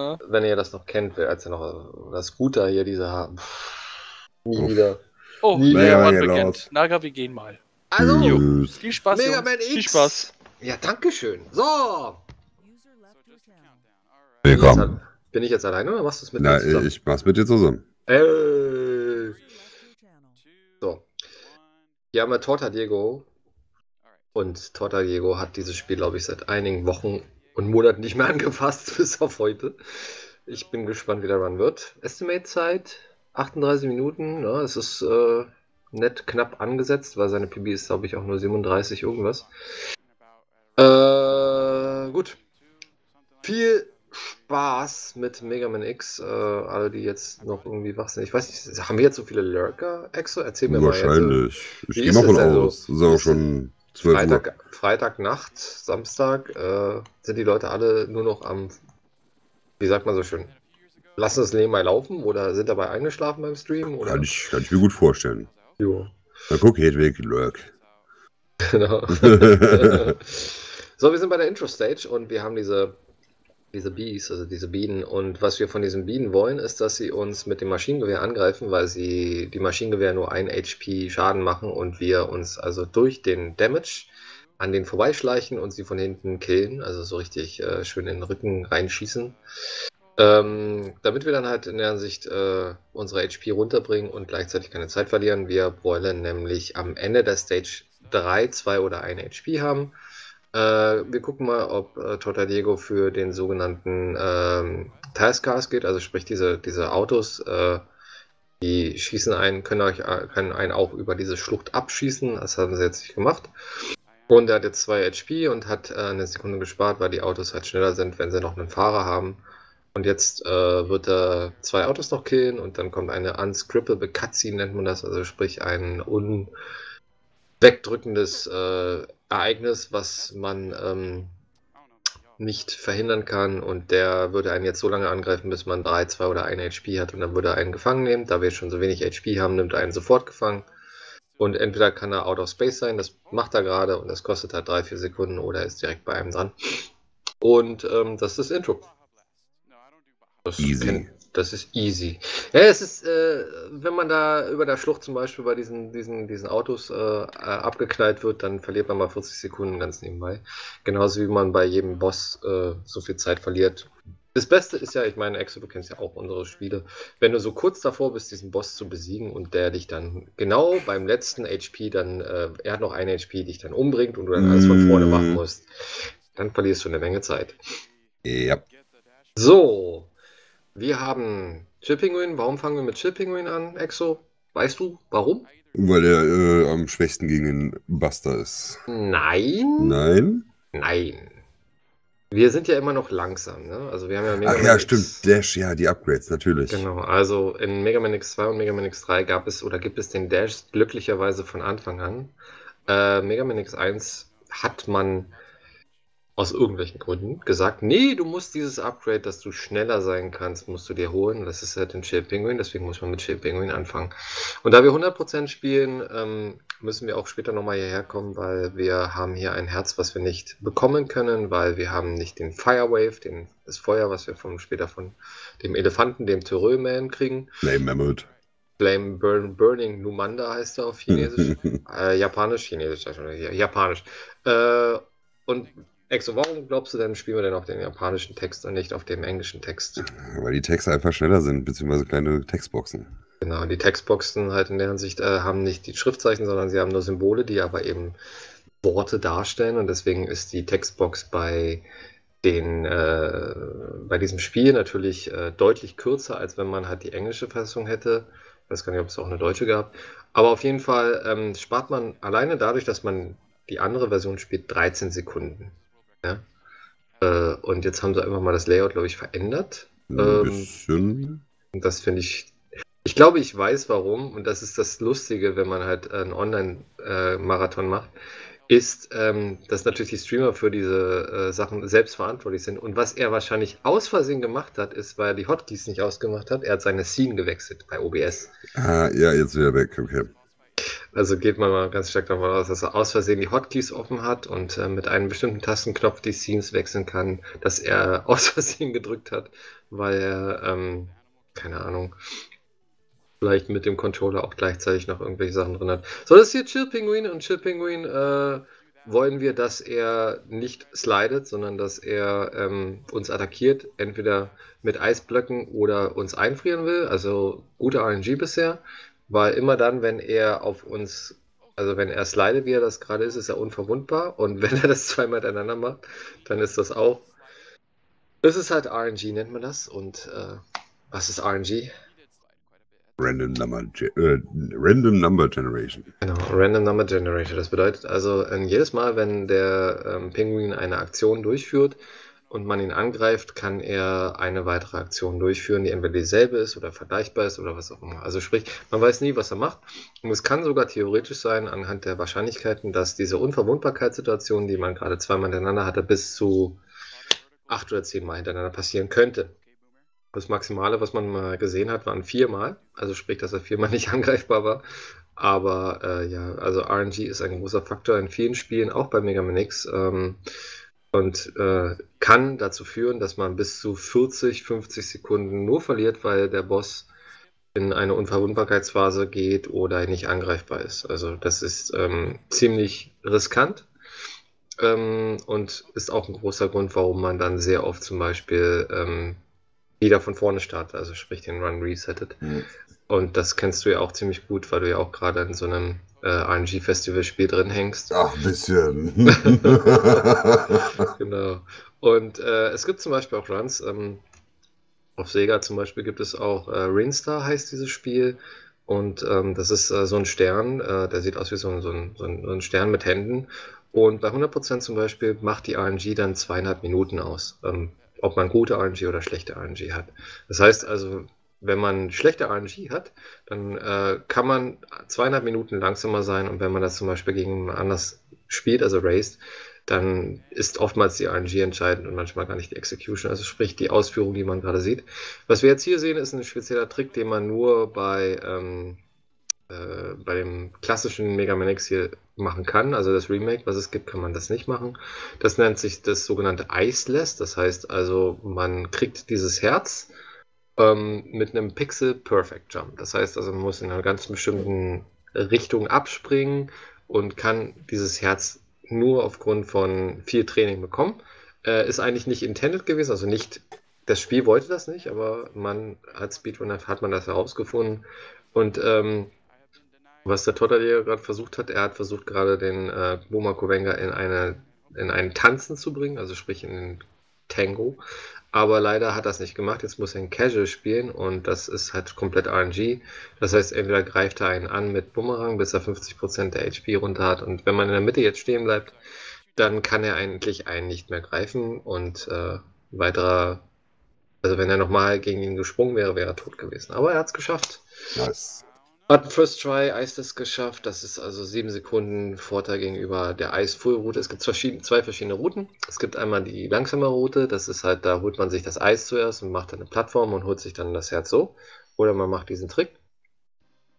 Ja. Wenn ihr das noch kennt, als er noch das Scooter hier, diese haben. Nie Uff. wieder. Oh, Nie Mega Man beginnt. Naga, wir gehen mal. Also, Tschüss. Viel Spaß, Mega Jungs. Man X. Viel Spaß. Ja, dankeschön. So. Willkommen. Bin ich jetzt alleine oder machst du es mit Na, mir zusammen? ich mach's mit dir zusammen. Äh, so. Hier haben wir Torta Diego. Und Torta Diego hat dieses Spiel, glaube ich, seit einigen Wochen und Monaten nicht mehr angefasst, bis auf heute. Ich bin gespannt, wie der Run wird. Estimate-Zeit 38 Minuten. Ja, es ist äh, nett knapp angesetzt, weil seine PB ist, glaube ich, auch nur 37 irgendwas. Äh, gut. Viel Spaß mit Mega Man X. Äh, alle, die jetzt noch irgendwie wach sind. Ich weiß nicht, haben wir jetzt so viele Lurker, Exo? Erzähl mir mal jetzt. Wahrscheinlich. Ich gehe mal von also? aus. Es ist auch schon 12 Uhr. Freitag, Freitagnacht, Samstag, äh, sind die Leute alle nur noch am, wie sagt man so schön, lassen das Leben mal laufen oder sind dabei eingeschlafen beim Stream? Oder? Kann ich, kann ich mir gut vorstellen. Jo, Na guck, Hedwig, Lurk. genau. so, wir sind bei der Intro-Stage und wir haben diese, diese Bees, also diese Bienen. Und was wir von diesen Bienen wollen, ist, dass sie uns mit dem Maschinengewehr angreifen, weil sie die Maschinengewehr nur ein HP Schaden machen und wir uns also durch den Damage an denen vorbeischleichen und sie von hinten killen, also so richtig äh, schön in den Rücken reinschießen. Ähm, damit wir dann halt in der Ansicht äh, unsere HP runterbringen und gleichzeitig keine Zeit verlieren. Wir wollen nämlich am Ende der Stage 3, 2 oder 1 HP haben. Äh, wir gucken mal, ob äh, Tota Diego für den sogenannten ähm, Taskcars geht, also sprich diese, diese Autos, äh, die schießen einen, können, euch, äh, können einen auch über diese Schlucht abschießen. Das haben sie jetzt nicht gemacht. Und er hat jetzt 2 HP und hat äh, eine Sekunde gespart, weil die Autos halt schneller sind, wenn sie noch einen Fahrer haben. Und jetzt äh, wird er zwei Autos noch killen und dann kommt eine unscrippable Cutscene, nennt man das, also sprich ein unwegdrückendes äh, Ereignis, was man ähm, nicht verhindern kann. Und der würde einen jetzt so lange angreifen, bis man 3, 2 oder 1 HP hat und dann würde er einen gefangen nehmen. Da wir schon so wenig HP haben, nimmt er einen sofort gefangen. Und entweder kann er out of space sein, das macht er gerade und das kostet halt 3, 4 Sekunden oder ist direkt bei einem dran. Und ähm, das ist das Intro. Das Easy. kennt- das ist easy. Ja, es ist, äh, wenn man da über der Schlucht zum Beispiel bei diesen, diesen, diesen Autos äh, äh, abgeknallt wird, dann verliert man mal 40 Sekunden ganz nebenbei. Genauso wie man bei jedem Boss äh, so viel Zeit verliert. Das Beste ist ja, ich meine, Exo, du kennst ja auch unsere Spiele, wenn du so kurz davor bist, diesen Boss zu besiegen und der dich dann genau beim letzten HP dann, äh, er hat noch ein HP, dich dann umbringt und du dann alles von vorne machen musst, dann verlierst du eine Menge Zeit. Ja. So, wir haben Chipinguin. Warum fangen wir mit Chipinguin an, Exo? Weißt du, warum? Weil er äh, am schwächsten gegen den Buster ist. Nein. Nein? Nein. Wir sind ja immer noch langsam, ne? Also wir haben ja Mega Ach Man ja, X- stimmt. Dash, ja, die Upgrades, natürlich. Genau, also in Mega Man X2 und Mega Man X3 gab es oder gibt es den Dash glücklicherweise von Anfang an. Äh, Mega Man X1 hat man aus irgendwelchen Gründen gesagt, nee, du musst dieses Upgrade, dass du schneller sein kannst, musst du dir holen. Das ist halt ein Chill Penguin, deswegen muss man mit Chill Penguin anfangen. Und da wir 100% spielen, ähm, müssen wir auch später nochmal hierher kommen, weil wir haben hier ein Herz, was wir nicht bekommen können, weil wir haben nicht den Firewave, den, das Feuer, was wir von, später von dem Elefanten, dem Terrell-Man kriegen. Nee, Mammut. Flame Burn, Burning Numanda heißt er auf Chinesisch. äh, Japanisch, Chinesisch, Japanisch. Äh, und Exo, warum glaubst du denn, spielen wir denn auf den japanischen Text und nicht auf dem englischen Text? Weil die Texte einfach schneller sind, beziehungsweise kleine Textboxen. Genau, die Textboxen halt in der Hinsicht äh, haben nicht die Schriftzeichen, sondern sie haben nur Symbole, die aber eben Worte darstellen und deswegen ist die Textbox bei den äh, bei diesem Spiel natürlich äh, deutlich kürzer, als wenn man halt die englische Fassung hätte. Ich weiß gar nicht, ob es auch eine deutsche gab. Aber auf jeden Fall ähm, spart man alleine dadurch, dass man die andere Version spielt, 13 Sekunden. Ja? Äh, und jetzt haben sie einfach mal das Layout, glaube ich, verändert. Ein Ähm, bisschen. Und das finde ich. Ich glaube, ich weiß warum. Und das ist das Lustige, wenn man halt einen Online-Marathon macht, ist, ähm, dass natürlich die Streamer für diese äh, Sachen selbst verantwortlich sind. Und was er wahrscheinlich aus Versehen gemacht hat, ist, weil er die Hotkeys nicht ausgemacht hat, er hat seine Scene gewechselt bei OBS. Ah, ja, jetzt wieder weg, okay. Also geht man mal ganz stark davon aus, dass er aus Versehen die Hotkeys offen hat und äh, mit einem bestimmten Tastenknopf die Scenes wechseln kann, dass er aus Versehen gedrückt hat, weil er, ähm, keine Ahnung, vielleicht mit dem Controller auch gleichzeitig noch irgendwelche Sachen drin hat. So, das ist hier Chill Penguin und Chill Penguin äh, wollen wir, dass er nicht slidet, sondern dass er ähm, uns attackiert, entweder mit Eisblöcken oder uns einfrieren will. Also gute RNG bisher, weil immer dann, wenn er auf uns, also wenn er slidet, wie er das gerade ist, ist er unverwundbar. Und wenn er das zweimal miteinander macht, dann ist das auch. Das ist halt RNG, nennt man das. Und äh, was ist RNG? Random Number, äh, Random Number Generation. Genau, Random Number Generator. Das bedeutet also, äh, jedes Mal, wenn der ähm, Pinguin eine Aktion durchführt und man ihn angreift, kann er eine weitere Aktion durchführen, die entweder dieselbe ist oder vergleichbar ist oder was auch immer. Also sprich, man weiß nie, was er macht. Und es kann sogar theoretisch sein, anhand der Wahrscheinlichkeiten, dass diese Unverwundbarkeitssituation, die man gerade zweimal hintereinander hatte, bis zu acht oder zehn Mal hintereinander passieren könnte. Das Maximale, was man mal gesehen hat, waren viermal. Also sprich, dass er viermal nicht angreifbar war. Aber äh, ja, also RNG ist ein großer Faktor in vielen Spielen, auch bei Mega Man X. Ähm, und äh, kann dazu führen, dass man bis zu 40, 50 Sekunden nur verliert, weil der Boss in eine Unverwundbarkeitsphase geht oder nicht angreifbar ist. Also das ist ähm, ziemlich riskant ähm, und ist auch ein großer Grund, warum man dann sehr oft zum Beispiel ähm, wieder von vorne startet, also sprich den Run resettet. Mhm. Und das kennst du ja auch ziemlich gut, weil du ja auch gerade in so einem äh, RNG-Festival-Spiel drin hängst. Ach, ein bisschen. genau. Und äh, es gibt zum Beispiel auch Runs. Ähm, auf Sega zum Beispiel gibt es auch äh, Rinstar, heißt dieses Spiel. Und ähm, das ist äh, so ein Stern, äh, der sieht aus wie so ein, so, ein, so ein Stern mit Händen. Und bei 100% zum Beispiel macht die RNG dann zweieinhalb Minuten aus. Ähm, ob man gute RNG oder schlechte RNG hat. Das heißt also, wenn man schlechte RNG hat, dann äh, kann man zweieinhalb Minuten langsamer sein und wenn man das zum Beispiel gegen anders spielt, also raced, dann ist oftmals die RNG entscheidend und manchmal gar nicht die Execution, also sprich die Ausführung, die man gerade sieht. Was wir jetzt hier sehen, ist ein spezieller Trick, den man nur bei, ähm, äh, bei dem klassischen Mega Man X hier machen kann, also das Remake, was es gibt, kann man das nicht machen. Das nennt sich das sogenannte Iceless, das heißt also, man kriegt dieses Herz ähm, mit einem Pixel Perfect Jump. Das heißt also, man muss in einer ganz bestimmten Richtung abspringen und kann dieses Herz nur aufgrund von viel Training bekommen. Äh, ist eigentlich nicht intended gewesen, also nicht, das Spiel wollte das nicht, aber man als Speedrunner hat man das herausgefunden und ähm, was der Totalier gerade versucht hat, er hat versucht gerade den äh, Boma Kovenga in eine in einen Tanzen zu bringen, also sprich in den Tango. Aber leider hat das nicht gemacht. Jetzt muss er in Casual spielen und das ist halt komplett RNG. Das heißt, entweder greift er einen an mit Bumerang, bis er 50% der HP runter hat. Und wenn man in der Mitte jetzt stehen bleibt, dann kann er eigentlich einen nicht mehr greifen und äh, weiterer, also wenn er nochmal gegen ihn gesprungen wäre, wäre er tot gewesen. Aber er hat es geschafft. Nice. Hat First Try Eis das geschafft. Das ist also sieben Sekunden Vorteil gegenüber der Eis-Full-Route. Es gibt zwei verschiedene Routen. Es gibt einmal die langsame Route. Das ist halt, da holt man sich das Eis zuerst und macht dann eine Plattform und holt sich dann das Herz so. Oder man macht diesen Trick.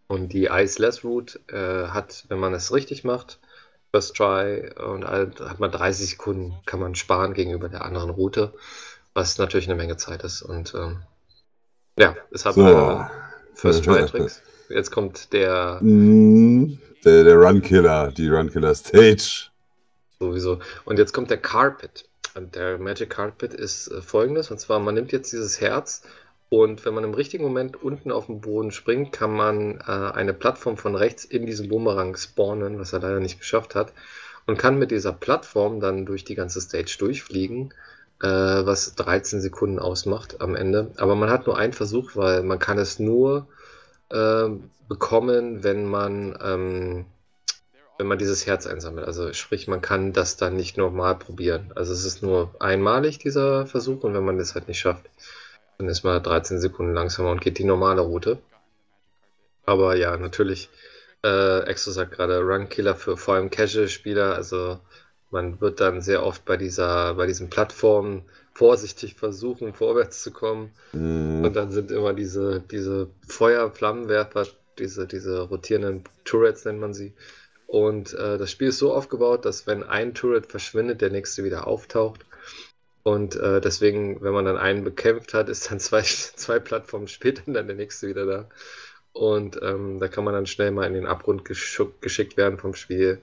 Und die Ice-Less Route äh, hat, wenn man es richtig macht, First Try und halt, hat man 30 Sekunden, kann man sparen gegenüber der anderen Route, was natürlich eine Menge Zeit ist. Und ähm, ja, es hat so. First Try Tricks. Jetzt kommt der. Mm, der, der Runkiller, die Runkiller Stage. Sowieso. Und jetzt kommt der Carpet. Und der Magic Carpet ist äh, folgendes: Und zwar, man nimmt jetzt dieses Herz und wenn man im richtigen Moment unten auf den Boden springt, kann man äh, eine Plattform von rechts in diesen Boomerang spawnen, was er leider nicht geschafft hat. Und kann mit dieser Plattform dann durch die ganze Stage durchfliegen, äh, was 13 Sekunden ausmacht am Ende. Aber man hat nur einen Versuch, weil man kann es nur äh, bekommen, wenn man, ähm, wenn man dieses Herz einsammelt. Also sprich, man kann das dann nicht normal probieren. Also es ist nur einmalig dieser Versuch und wenn man das halt nicht schafft, dann ist man 13 Sekunden langsamer und geht die normale Route. Aber ja, natürlich, äh, Exo sagt gerade Run Killer für vor allem Casual-Spieler. Also man wird dann sehr oft bei dieser, bei diesen Plattformen vorsichtig versuchen, vorwärts zu kommen. Mm. Und dann sind immer diese, diese Feuerflammenwerfer diese, diese rotierenden Turrets nennt man sie. Und äh, das Spiel ist so aufgebaut, dass wenn ein Turret verschwindet, der nächste wieder auftaucht. Und äh, deswegen, wenn man dann einen bekämpft hat, ist dann zwei, zwei Plattformen später dann der nächste wieder da. Und ähm, da kann man dann schnell mal in den Abgrund geschickt werden vom Spiel.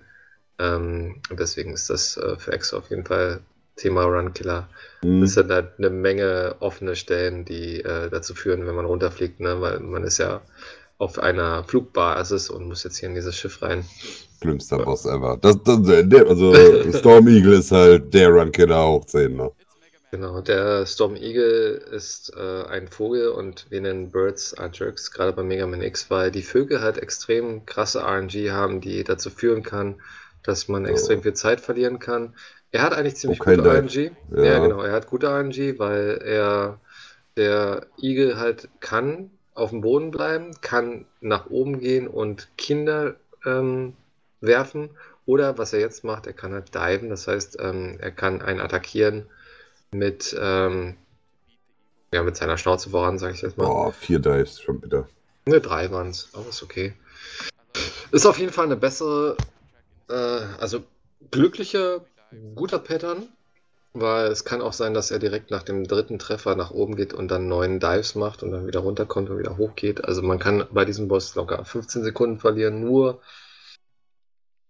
Ähm, und deswegen ist das äh, für Exo auf jeden Fall Thema Runkiller. Mhm. Es sind halt eine Menge offene Stellen, die äh, dazu führen, wenn man runterfliegt, ne? weil man ist ja auf einer Flugbasis und muss jetzt hier in dieses Schiff rein. Schlimmster Boss ever. Das, das, der, also Storm Eagle ist halt der Runkiller hoch 10, ne? Genau, der Storm Eagle ist äh, ein Vogel und wir nennen Birds are Jerks, gerade bei Mega Man X, weil die Vögel halt extrem krasse RNG haben, die dazu führen kann, dass man oh. extrem viel Zeit verlieren kann. Er hat eigentlich ziemlich okay, gute RNG. Ja. ja. genau, er hat gute RNG, weil er der Eagle halt kann auf dem Boden bleiben, kann nach oben gehen und Kinder ähm, werfen. Oder was er jetzt macht, er kann halt diven, das heißt, ähm, er kann einen attackieren mit, ähm, ja, mit seiner Schnauze voran, sage ich jetzt mal. Boah, vier Dives schon bitte. Ne, drei waren es, aber ist okay. Ist auf jeden Fall eine bessere, äh, also glückliche, guter Pattern, weil es kann auch sein, dass er direkt nach dem dritten Treffer nach oben geht und dann neun Dives macht und dann wieder runterkommt und wieder hochgeht. Also man kann bei diesem Boss locker 15 Sekunden verlieren, nur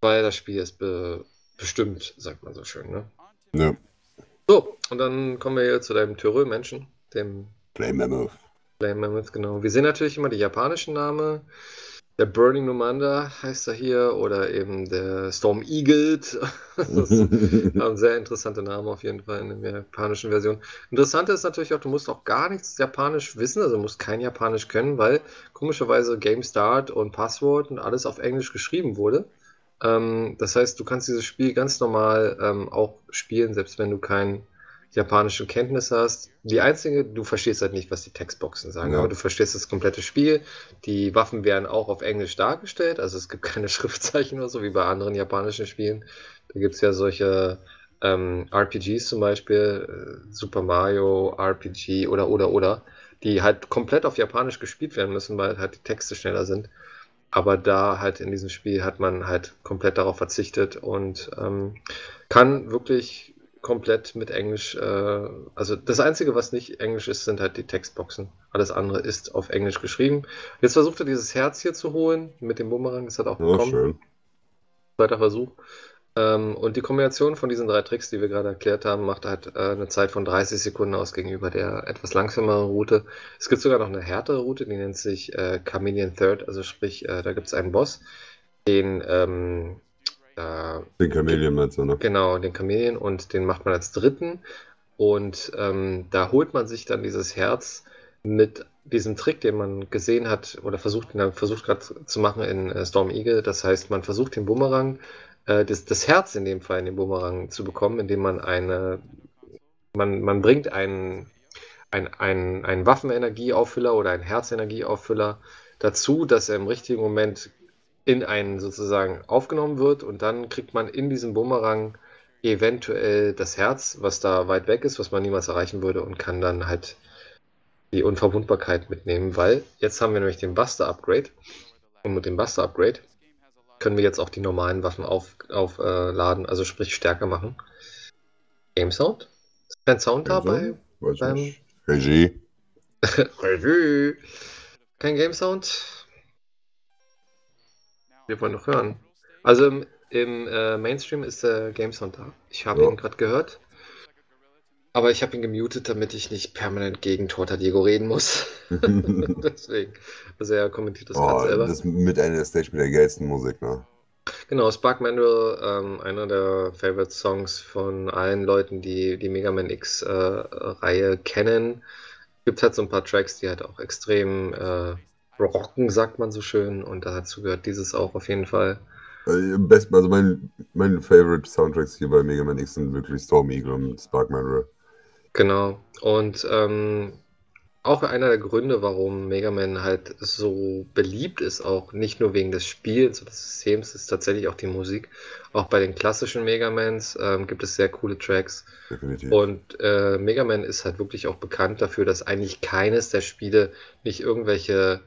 weil das Spiel ist be bestimmt, sagt man so schön, ne? Ja. So, und dann kommen wir hier zu deinem Thürö-Menschen, dem Flame Mammoth. Flame Mammoth, genau. Wir sehen natürlich immer die japanischen Namen. Der Burning Numanda heißt er hier oder eben der Storm Eagled. Das haben sehr interessante Namen auf jeden Fall in der japanischen Version. Interessant ist natürlich auch, du musst auch gar nichts Japanisch wissen, also musst kein Japanisch können, weil komischerweise Game Start und Passwort und alles auf Englisch geschrieben wurde. Ähm, das heißt, du kannst dieses Spiel ganz normal ähm, auch spielen, selbst wenn du keine japanischen Kenntnisse hast. Die einzige, du verstehst halt nicht, was die Textboxen sagen, ja. aber du verstehst das komplette Spiel. Die Waffen werden auch auf Englisch dargestellt, also es gibt keine Schriftzeichen oder so wie bei anderen japanischen Spielen. Da gibt es ja solche ähm, RPGs zum Beispiel, äh, Super Mario RPG oder oder oder, die halt komplett auf Japanisch gespielt werden müssen, weil halt die Texte schneller sind. Aber da halt in diesem Spiel hat man halt komplett darauf verzichtet und ähm, kann wirklich komplett mit Englisch, äh, also das Einzige, was nicht Englisch ist, sind halt die Textboxen. Alles andere ist auf Englisch geschrieben. Jetzt versucht er dieses Herz hier zu holen mit dem Bumerang, das hat auch bekommen. Oh, schön. Zweiter Versuch. Ähm, und die Kombination von diesen drei Tricks, die wir gerade erklärt haben, macht halt äh, eine Zeit von 30 Sekunden aus gegenüber der etwas langsameren Route. Es gibt sogar noch eine härtere Route, die nennt sich äh, Chameleon Third, also sprich, äh, da gibt es einen Boss, den ähm, den Chameleon meinst du, ne? Genau, den Chameleon und den macht man als dritten. Und ähm, da holt man sich dann dieses Herz mit diesem Trick, den man gesehen hat oder versucht, versucht gerade zu machen in äh, Storm Eagle. Das heißt, man versucht den Bumerang äh, das, das Herz in dem Fall in den Bumerang zu bekommen, indem man eine, man, man bringt einen, ein, ein, einen Waffenenergieauffüller oder einen Herzenergieauffüller dazu, dass er im richtigen Moment in einen sozusagen aufgenommen wird und dann kriegt man in diesem Bumerang eventuell das Herz, was da weit weg ist, was man niemals erreichen würde und kann dann halt die Unverwundbarkeit mitnehmen, weil jetzt haben wir nämlich den Buster Upgrade und mit dem Buster Upgrade können wir jetzt auch die normalen Waffen aufladen, auf, äh, also sprich stärker machen. Game Sound? Ist kein Sound da bei, beim... Regie. Regie. Kein Game Sound? Wir wollen doch hören. Also im, im äh, Mainstream ist der Game Sound da. Ich habe ja. ihn gerade gehört. Aber ich habe ihn gemutet, damit ich nicht permanent gegen Torta Diego reden muss. Deswegen. Also er kommentiert das oh, gerade selber. Das ist mit einer der Stage mit der geilsten Musik, ne? Genau, Spark Manual, ähm, einer der Favorite Songs von allen Leuten, die die Mega Man X-Reihe äh, kennen. Gibt halt so ein paar Tracks, die halt auch extrem äh, rocken, sagt man so schön. Und dazu gehört dieses auch auf jeden Fall. Äh, best, also mein, mein Favorite Soundtracks hier bei Mega Man X sind wirklich Storm Eagle und Spark Manual. Genau. Und ähm, auch einer der Gründe, warum Mega Man halt so beliebt ist, auch nicht nur wegen des Spiels oder des Systems, ist tatsächlich auch die Musik. Auch bei den klassischen Mega Mans ähm, gibt es sehr coole Tracks. Definitiv. Und äh, Mega Man ist halt wirklich auch bekannt dafür, dass eigentlich keines der Spiele nicht irgendwelche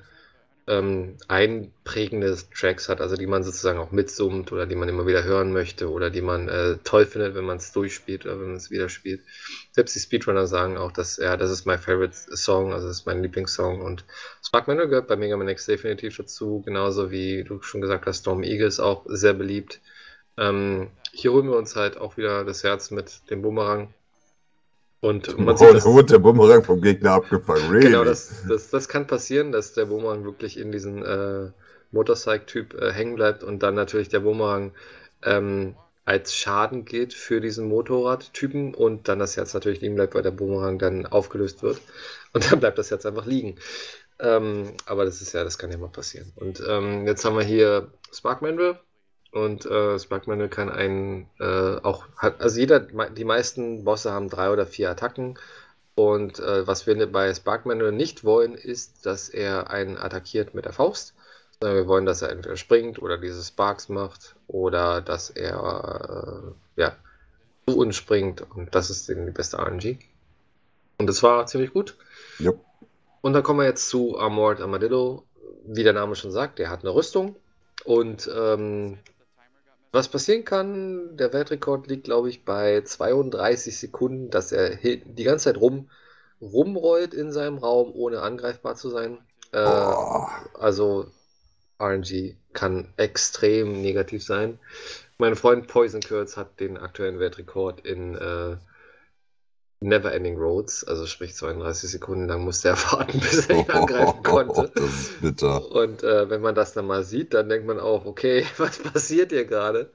ähm, einprägende Tracks hat, also die man sozusagen auch mitsummt oder die man immer wieder hören möchte oder die man äh, toll findet, wenn man es durchspielt oder wenn man es wieder spielt. Selbst die Speedrunner sagen auch, dass ja, das ist mein favorite Song, also das ist mein Lieblingssong und Spark Manual gehört bei Mega Man X definitiv dazu, genauso wie du schon gesagt hast, Storm Eagle ist auch sehr beliebt. Ähm, hier holen wir uns halt auch wieder das Herz mit dem Boomerang. Und man oh, sieht, da wurde der Bumerang vom Gegner abgefangen. Really? Genau, das, das, das kann passieren, dass der Bumerang wirklich in diesen äh, Motorcycle-Typ äh, hängen bleibt und dann natürlich der Bumerang ähm, als Schaden geht für diesen Motorradtypen und dann das Herz natürlich liegen bleibt, weil der Bumerang dann aufgelöst wird und dann bleibt das Herz einfach liegen. Ähm, aber das ist ja, das kann ja mal passieren. Und ähm, jetzt haben wir hier Spark Manual, und äh, Sparkmanual kann einen äh, auch, hat, also jeder, die meisten Bosse haben drei oder vier Attacken. Und äh, was wir bei Sparkmanual nicht wollen, ist, dass er einen attackiert mit der Faust. Sondern wir wollen, dass er entweder springt oder diese Sparks macht oder dass er äh, ja, zu uns springt. Und das ist die beste RNG. Und das war ziemlich gut. Yep. Und dann kommen wir jetzt zu Armored Armadillo. Wie der Name schon sagt, der hat eine Rüstung. Und ähm, was passieren kann, der Weltrekord liegt, glaube ich, bei 32 Sekunden, dass er die ganze Zeit rum, rumrollt in seinem Raum, ohne angreifbar zu sein. Äh, oh. Also RNG kann extrem negativ sein. Mein Freund Poison Curls hat den aktuellen Weltrekord in äh, Never-Ending Roads, also sprich 32 Sekunden lang musste er warten, bis er ihn angreifen konnte. Das ist bitter. Und äh, wenn man das dann mal sieht, dann denkt man auch, okay, was passiert hier gerade?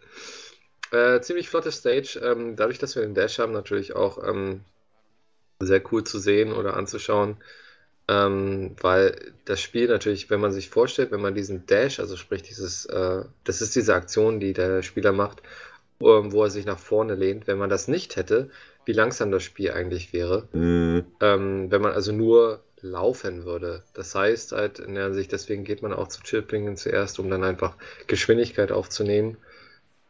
Äh, ziemlich flotte Stage. Ähm, dadurch, dass wir den Dash haben, natürlich auch ähm, sehr cool zu sehen oder anzuschauen. Ähm, weil das Spiel natürlich, wenn man sich vorstellt, wenn man diesen Dash, also sprich dieses, äh, das ist diese Aktion, die der Spieler macht, ähm, wo er sich nach vorne lehnt, wenn man das nicht hätte, wie langsam das Spiel eigentlich wäre. Mhm. Ähm, wenn man also nur laufen würde. Das heißt halt in der Sicht, deswegen geht man auch zu Chilplingen zuerst, um dann einfach Geschwindigkeit aufzunehmen,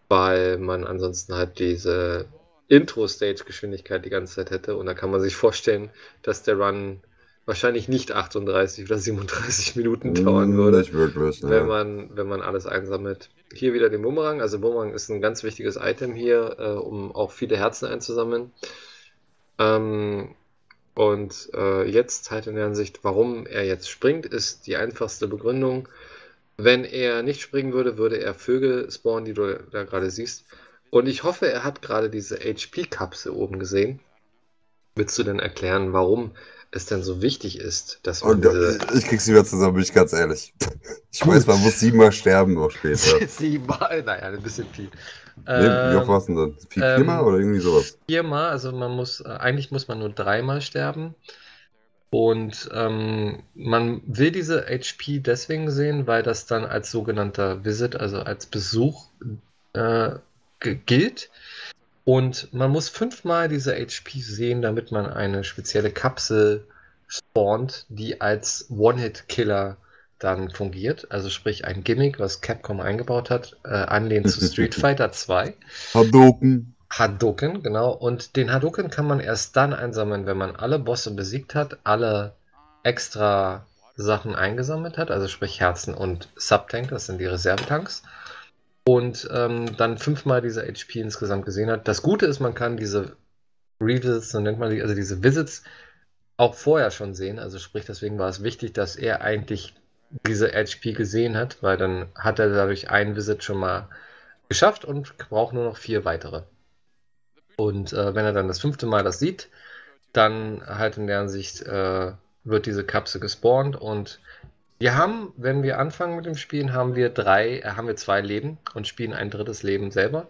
weil man ansonsten halt diese Intro-Stage-Geschwindigkeit die ganze Zeit hätte. Und da kann man sich vorstellen, dass der Run wahrscheinlich nicht 38 oder 37 Minuten dauern mm, würde, wirklich, ne? wenn, man, wenn man alles einsammelt. Hier wieder den Bumerang. Also Bumerang ist ein ganz wichtiges Item hier, äh, um auch viele Herzen einzusammeln. Ähm, und äh, jetzt halt in der Ansicht, warum er jetzt springt, ist die einfachste Begründung. Wenn er nicht springen würde, würde er Vögel spawnen, die du da gerade siehst. Und ich hoffe, er hat gerade diese HP-Kapsel oben gesehen. Willst du denn erklären, warum es denn so wichtig ist, dass man. Und, diese... Ich krieg's wieder zusammen, bin ich ganz ehrlich. Ich Gut. weiß, man muss siebenmal sterben noch später. siebenmal? Naja, ein bisschen viel. Nee, ähm, wie oft war es denn dann? Vier, ähm, viermal oder irgendwie sowas? Viermal, also man muss, äh, eigentlich muss man nur dreimal sterben. Und ähm, man will diese HP deswegen sehen, weil das dann als sogenannter Visit, also als Besuch äh, gilt. Und man muss fünfmal diese HP sehen, damit man eine spezielle Kapsel spawnt, die als One-Hit-Killer dann fungiert. Also sprich ein Gimmick, was Capcom eingebaut hat, äh, anlehnt zu Street Fighter 2. Hadouken. Hadouken, genau. Und den Hadouken kann man erst dann einsammeln, wenn man alle Bosse besiegt hat, alle extra Sachen eingesammelt hat, also sprich Herzen und Subtank, das sind die Reservetanks und ähm, dann fünfmal diese HP insgesamt gesehen hat. Das Gute ist, man kann diese Revisits, so nennt man die, also diese Visits auch vorher schon sehen. Also sprich, deswegen war es wichtig, dass er eigentlich diese HP gesehen hat, weil dann hat er dadurch ein Visit schon mal geschafft und braucht nur noch vier weitere. Und äh, wenn er dann das fünfte Mal das sieht, dann halt in der Ansicht äh, wird diese Kapsel gespawnt und wir haben, wenn wir anfangen mit dem Spielen, haben wir drei, äh, haben wir zwei Leben und spielen ein drittes Leben selber.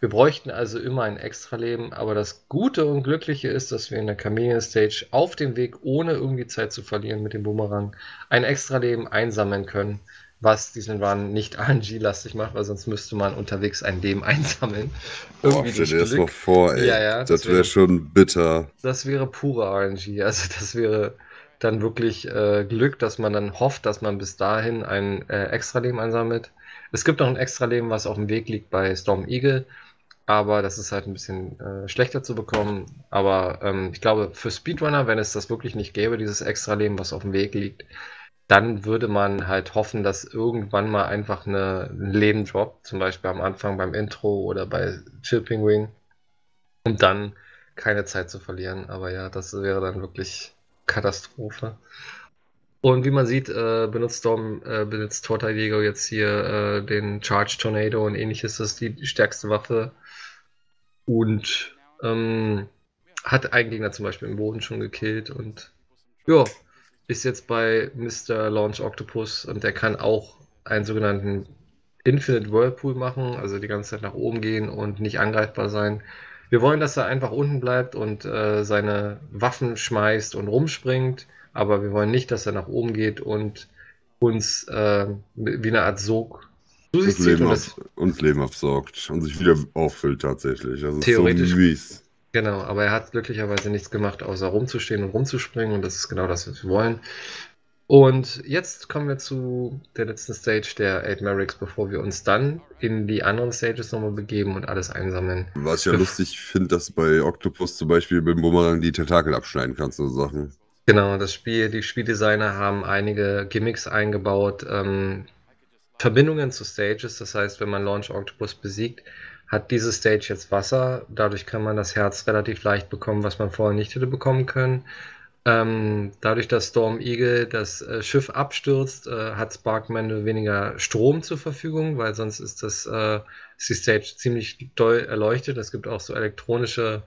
Wir bräuchten also immer ein Extra-Leben, aber das Gute und Glückliche ist, dass wir in der Chameleon Stage auf dem Weg, ohne irgendwie Zeit zu verlieren mit dem Boomerang, ein Extra-Leben einsammeln können, was diesen Run nicht RNG-lastig macht, weil sonst müsste man unterwegs ein Leben einsammeln. Irgendwie Boah, stell dir das mal vor, ey. Ja, ja, das, das wäre wär schon bitter. Das wäre pure RNG, also das wäre dann wirklich äh, Glück, dass man dann hofft, dass man bis dahin ein äh, Extra-Leben einsammelt. Es gibt noch ein Extra-Leben, was auf dem Weg liegt bei Storm Eagle, aber das ist halt ein bisschen äh, schlechter zu bekommen. Aber ähm, ich glaube, für Speedrunner, wenn es das wirklich nicht gäbe, dieses Extra-Leben, was auf dem Weg liegt, dann würde man halt hoffen, dass irgendwann mal einfach eine, ein Leben droppt, zum Beispiel am Anfang beim Intro oder bei Chill Penguin, um dann keine Zeit zu verlieren. Aber ja, das wäre dann wirklich Katastrophe. Und wie man sieht, äh, benutzt Storm, äh, benutzt Torta Diego jetzt hier äh, den Charge Tornado und ähnliches. Das ist die stärkste Waffe. Und ähm, hat einen Gegner zum Beispiel im Boden schon gekillt und ja, ist jetzt bei Mr. Launch Octopus und der kann auch einen sogenannten Infinite Whirlpool machen, also die ganze Zeit nach oben gehen und nicht angreifbar sein. Wir wollen, dass er einfach unten bleibt und äh, seine Waffen schmeißt und rumspringt, aber wir wollen nicht, dass er nach oben geht und uns äh, wie eine Art Sog zu sich zieht. Und das, uns Leben absorgt und sich wieder auffüllt tatsächlich. Also theoretisch. So. Genau, aber er hat glücklicherweise nichts gemacht, außer rumzustehen und rumzuspringen und das ist genau das, was wir wollen. Und jetzt kommen wir zu der letzten Stage der Eight Merricks, bevor wir uns dann in die anderen Stages nochmal begeben und alles einsammeln. Was ich ja lustig finde, dass bei Octopus zum Beispiel mit dem Bumerang die Tentakel abschneiden kannst, so Sachen. Genau, das Spiel, die Spieldesigner haben einige Gimmicks eingebaut, ähm, Verbindungen zu Stages, das heißt, wenn man Launch Octopus besiegt, hat diese Stage jetzt Wasser. Dadurch kann man das Herz relativ leicht bekommen, was man vorher nicht hätte bekommen können. Ähm, dadurch, dass Storm Eagle das äh, Schiff abstürzt, äh, hat Sparkman weniger Strom zur Verfügung, weil sonst ist, das, äh, ist die Stage ziemlich doll erleuchtet. Es gibt auch so elektronische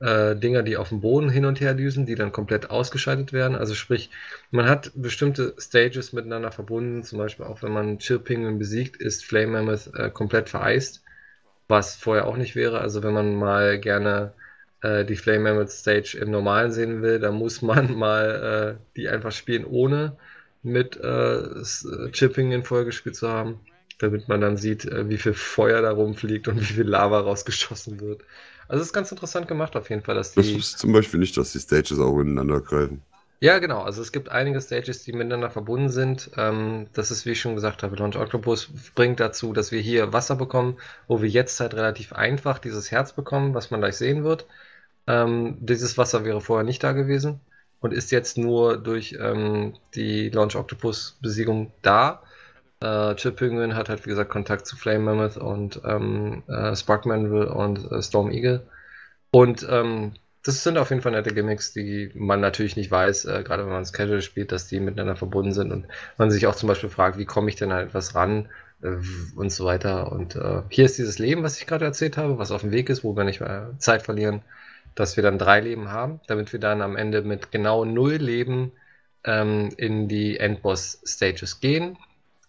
äh, Dinger, die auf dem Boden hin und her düsen, die dann komplett ausgeschaltet werden. Also sprich, man hat bestimmte Stages miteinander verbunden. Zum Beispiel auch wenn man Chill Penguin besiegt, ist Flame Mammoth äh, komplett vereist was vorher auch nicht wäre. Also wenn man mal gerne äh, die Flame Mammoth Stage im Normalen sehen will, dann muss man mal äh, die einfach spielen, ohne mit äh, Chipping in Folge gespielt zu haben, damit man dann sieht, äh, wie viel Feuer da rumfliegt und wie viel Lava rausgeschossen wird. Also es ist ganz interessant gemacht auf jeden Fall, dass die... Das ist zum Beispiel nicht, dass die Stages auch ineinander greifen. Ja, genau. Also es gibt einige Stages, die miteinander verbunden sind. Ähm, das ist, wie ich schon gesagt habe, Launch Octopus bringt dazu, dass wir hier Wasser bekommen, wo wir jetzt halt relativ einfach dieses Herz bekommen, was man gleich sehen wird. Ähm, dieses Wasser wäre vorher nicht da gewesen und ist jetzt nur durch ähm, die Launch Octopus Besiegung da. Äh, Chip Penguin hat halt, wie gesagt, Kontakt zu Flame Mammoth und ähm, äh, Spark Manville und äh, Storm Eagle. Und ähm, das sind auf jeden Fall nette Gimmicks, die man natürlich nicht weiß, äh, gerade wenn man es casual spielt, dass die miteinander verbunden sind und man sich auch zum Beispiel fragt, wie komme ich denn an etwas ran äh, und so weiter. Und äh, hier ist dieses Leben, was ich gerade erzählt habe, was auf dem Weg ist, wo wir nicht mehr Zeit verlieren, dass wir dann drei Leben haben, damit wir dann am Ende mit genau null Leben ähm, in die Endboss-Stages gehen.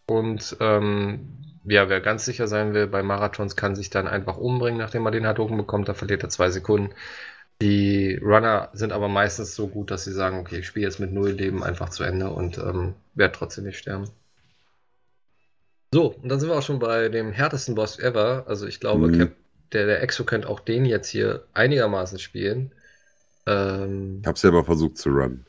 Und ähm, ja, wer ganz sicher sein will, bei Marathons kann sich dann einfach umbringen, nachdem er den Hadouken bekommt, da verliert er zwei Sekunden. Die Runner sind aber meistens so gut, dass sie sagen, okay, ich spiele jetzt mit null Leben einfach zu Ende und ähm, werde trotzdem nicht sterben. So, und dann sind wir auch schon bei dem härtesten Boss ever. Also ich glaube, mhm. Der, der Exo könnte auch den jetzt hier einigermaßen spielen. Ähm, ich habe selber versucht zu runnen.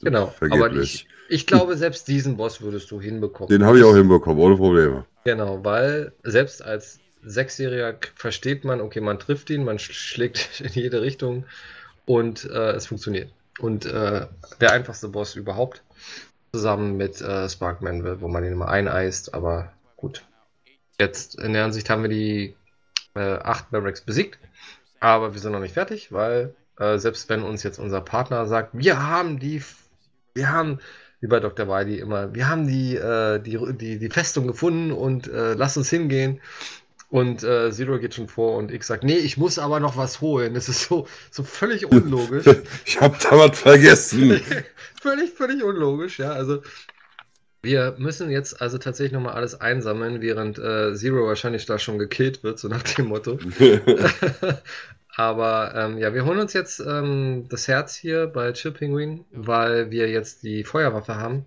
Genau, aber ich, ich glaube, selbst diesen Boss würdest du hinbekommen. Den habe ich auch hinbekommen, ohne Probleme. Genau, weil selbst als Sechsjähriger versteht man, okay, man trifft ihn, man schlägt in jede Richtung und äh, es funktioniert. Und äh, der einfachste Boss überhaupt, zusammen mit äh, Spark Manville, wo man ihn immer eineist, aber gut. Jetzt in der Ansicht haben wir die äh, acht Barracks besiegt, aber wir sind noch nicht fertig, weil äh, selbst wenn uns jetzt unser Partner sagt, wir haben die, wir haben wie bei Dr. Wiley immer, wir haben die, äh, die, die, die Festung gefunden und äh, lass uns hingehen. Und äh, Zero geht schon vor und X sagt, nee, ich muss aber noch was holen. Das ist so, so völlig unlogisch. ich hab da was vergessen. völlig, völlig unlogisch, ja. Also wir müssen jetzt also tatsächlich nochmal alles einsammeln, während äh, Zero wahrscheinlich da schon gekillt wird, so nach dem Motto. Aber ähm, ja, wir holen uns jetzt ähm, das Herz hier bei Chill Penguin, weil wir jetzt die Feuerwaffe haben.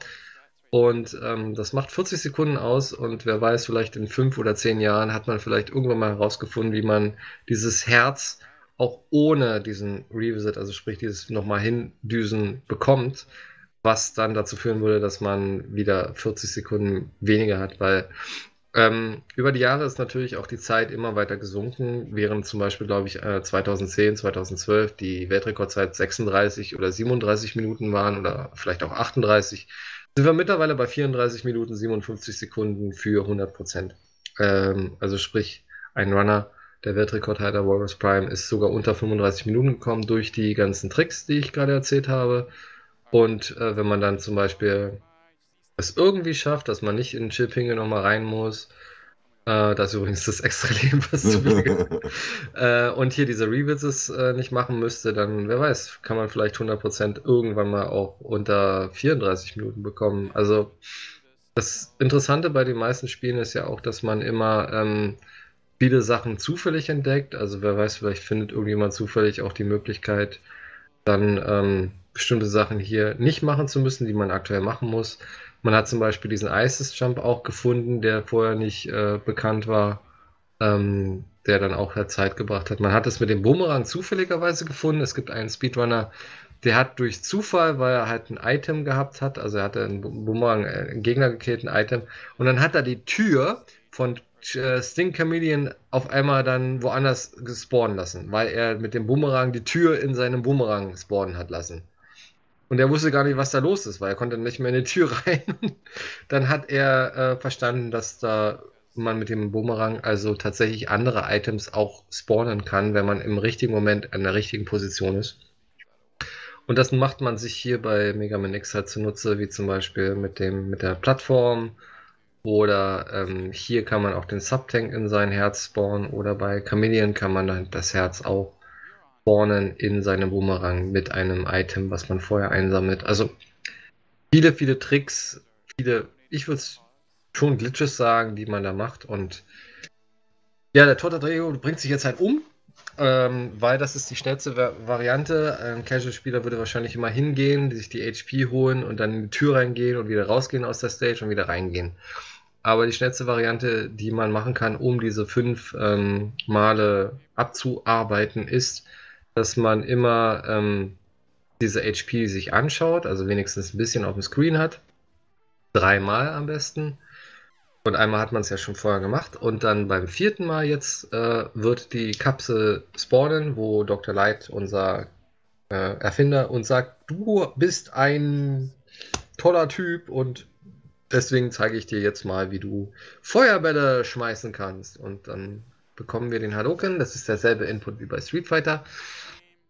Und ähm, das macht 40 Sekunden aus und wer weiß, vielleicht in fünf oder zehn Jahren hat man vielleicht irgendwann mal herausgefunden, wie man dieses Herz auch ohne diesen Revisit, also sprich dieses nochmal hindüsen bekommt, was dann dazu führen würde, dass man wieder 40 Sekunden weniger hat, weil ähm, über die Jahre ist natürlich auch die Zeit immer weiter gesunken, während zum Beispiel, glaube ich, äh, 2010, 2012 die Weltrekordzeit 36 oder 37 Minuten waren oder vielleicht auch 38 sind wir mittlerweile bei 34 Minuten 57 Sekunden für 100 Prozent. Ähm, also sprich, ein Runner, der Weltrekordhalter Warriors Prime, ist sogar unter 35 Minuten gekommen durch die ganzen Tricks, die ich gerade erzählt habe. Und äh, wenn man dann zum Beispiel es irgendwie schafft, dass man nicht in Chippinge nochmal rein muss, äh, das ist übrigens das extra Leben, was zu äh, und hier diese Revisits äh, nicht machen müsste, dann, wer weiß, kann man vielleicht 100% irgendwann mal auch unter 34 Minuten bekommen. Also, das Interessante bei den meisten Spielen ist ja auch, dass man immer ähm, viele Sachen zufällig entdeckt. Also, wer weiß, vielleicht findet irgendjemand zufällig auch die Möglichkeit, dann ähm, bestimmte Sachen hier nicht machen zu müssen, die man aktuell machen muss. Man hat zum Beispiel diesen Isis Jump auch gefunden, der vorher nicht äh, bekannt war, ähm, der dann auch halt Zeit gebracht hat. Man hat es mit dem Boomerang zufälligerweise gefunden. Es gibt einen Speedrunner, der hat durch Zufall, weil er halt ein Item gehabt hat, also er hatte einen Boomerang, äh, einen Gegner gekillt, ein Item, und dann hat er die Tür von äh, Sting Chameleon auf einmal dann woanders gespawnen lassen, weil er mit dem Boomerang die Tür in seinem Boomerang spawnen hat lassen. Und er wusste gar nicht, was da los ist, weil er konnte nicht mehr in die Tür rein. Dann hat er äh, verstanden, dass da man mit dem Boomerang also tatsächlich andere Items auch spawnen kann, wenn man im richtigen Moment an der richtigen Position ist. Und das macht man sich hier bei Mega Man X halt zunutze, wie zum Beispiel mit, dem, mit der Plattform. Oder ähm, hier kann man auch den Subtank in sein Herz spawnen. Oder bei Chameleon kann man das Herz auch spawnen in seinem Boomerang mit einem Item, was man vorher einsammelt. Also viele, viele Tricks, viele, ich würde schon Glitches sagen, die man da macht. Und ja, der Tortadrego bringt sich jetzt halt um, ähm, weil das ist die schnellste Variante. Ein Casual-Spieler würde wahrscheinlich immer hingehen, sich die HP holen und dann in die Tür reingehen und wieder rausgehen aus der Stage und wieder reingehen. Aber die schnellste Variante, die man machen kann, um diese fünf ähm, Male abzuarbeiten, ist, dass man immer ähm, diese HP sich anschaut, also wenigstens ein bisschen auf dem Screen hat. Dreimal am besten. Und einmal hat man es ja schon vorher gemacht. Und dann beim vierten Mal jetzt äh, wird die Kapsel spawnen, wo Dr. Light, unser äh, Erfinder, uns sagt, du bist ein toller Typ und deswegen zeige ich dir jetzt mal, wie du Feuerbälle schmeißen kannst. Und dann bekommen wir den Hadoken. Das ist derselbe Input wie bei Street Fighter.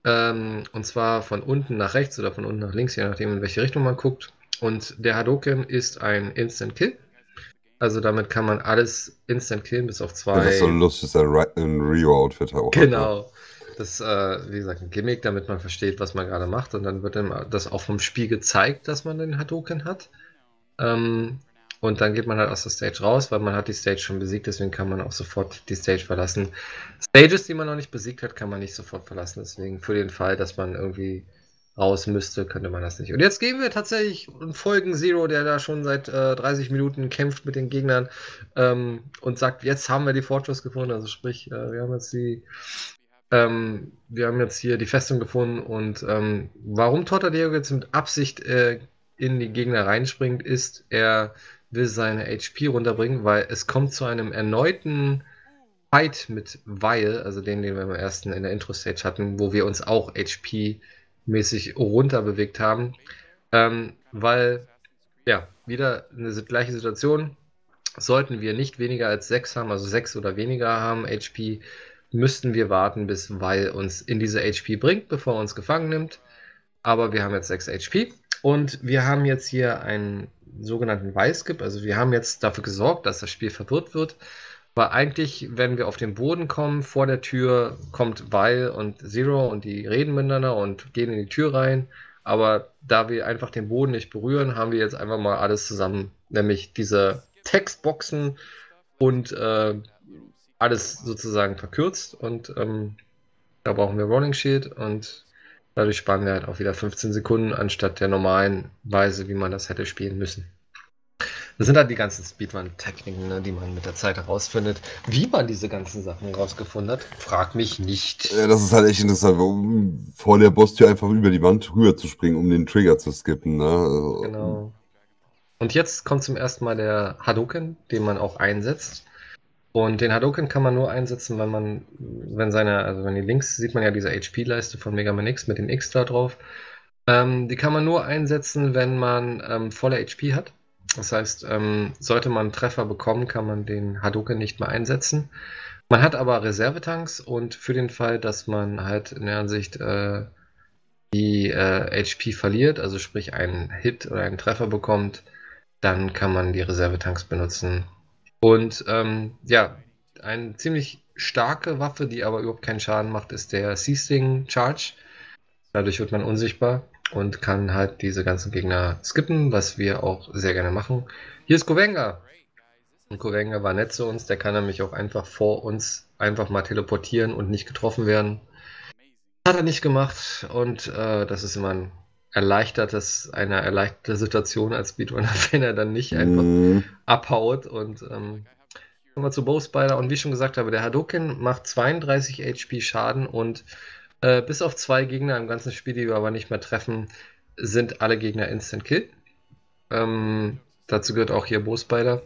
Ähm, und zwar von unten nach rechts oder von unten nach links, je nachdem, in welche Richtung man guckt. Und der Hadoken ist ein Instant Kill. Also damit kann man alles instant killen, bis auf zwei. Ja, das ist so lustig, dass er ein Rio-Outfit auch Genau. Hat, Das, äh, wie gesagt, ein Gimmick, damit man versteht, was man gerade macht. Und dann wird dann das auch vom Spiel gezeigt, dass man den Hadoken hat. Ähm, und dann geht man halt aus der Stage raus, weil man hat die Stage schon besiegt, deswegen kann man auch sofort die Stage verlassen. Stages, die man noch nicht besiegt hat, kann man nicht sofort verlassen. Deswegen für den Fall, dass man irgendwie raus müsste, könnte man das nicht. Und jetzt gehen wir tatsächlich in Folgen Zero, der da schon seit äh, 30 Minuten kämpft mit den Gegnern ähm, und sagt, jetzt haben wir die Fortress gefunden. Also sprich, äh, wir haben jetzt die ähm, wir haben jetzt hier die Festung gefunden und ähm, warum Tortadeo jetzt mit Absicht äh, in die Gegner reinspringt, ist, er will seine HP runterbringen, weil es kommt zu einem erneuten Fight mit Weil, also den, den wir im ersten in der Intro-Stage hatten, wo wir uns auch HP-mäßig runterbewegt haben. Ähm, weil, ja, wieder eine gleiche Situation. Sollten wir nicht weniger als 6 haben, also 6 oder weniger haben HP, müssten wir warten, bis Weil uns in diese HP bringt, bevor er uns gefangen nimmt. Aber wir haben jetzt 6 HP und wir haben jetzt hier einen sogenannten Weißgip. Also wir haben jetzt dafür gesorgt, dass das Spiel verwirrt wird. Weil eigentlich, wenn wir auf den Boden kommen, vor der Tür kommt Weil und Zero und die reden miteinander und gehen in die Tür rein. Aber da wir einfach den Boden nicht berühren, haben wir jetzt einfach mal alles zusammen, nämlich diese Textboxen und äh, alles sozusagen verkürzt. Und ähm, da brauchen wir Rolling Shield und Dadurch sparen wir halt auch wieder 15 Sekunden anstatt der normalen Weise, wie man das hätte spielen müssen. Das sind halt die ganzen Speedrun-Techniken, ne, die man mit der Zeit herausfindet. Wie man diese ganzen Sachen herausgefunden hat, frag mich nicht. Ja, das ist halt echt interessant, um vor der Bosstür einfach über die Wand rüber zu springen, um den Trigger zu skippen. Ne? Also, genau. Und jetzt kommt zum ersten Mal der Hadouken, den man auch einsetzt. Und den Hadouken kann man nur einsetzen, wenn man, wenn seine, also wenn die links sieht man ja diese HP-Leiste von Mega Man X mit dem X da drauf. Ähm, die kann man nur einsetzen, wenn man ähm, volle HP hat. Das heißt, ähm, sollte man einen Treffer bekommen, kann man den Hadouken nicht mehr einsetzen. Man hat aber Reservetanks und für den Fall, dass man halt in der Ansicht äh, die äh, HP verliert, also sprich einen Hit oder einen Treffer bekommt, dann kann man die Reservetanks benutzen. Und ähm, ja, eine ziemlich starke Waffe, die aber überhaupt keinen Schaden macht, ist der Seasting Charge. Dadurch wird man unsichtbar und kann halt diese ganzen Gegner skippen, was wir auch sehr gerne machen. Hier ist Kovenga. Und Kovenga war nett zu uns, der kann nämlich auch einfach vor uns einfach mal teleportieren und nicht getroffen werden. Hat er nicht gemacht und äh, das ist immer ein erleichtertes, eine erleichterte Situation als Speedrunner, wenn er dann nicht einfach mm. abhaut und ähm, kommen wir zu Bowspider und wie ich schon gesagt habe, der Hadouken macht 32 HP Schaden und äh, bis auf zwei Gegner im ganzen Spiel, die wir aber nicht mehr treffen, sind alle Gegner Instant Kill. Ähm, dazu gehört auch hier Bowspider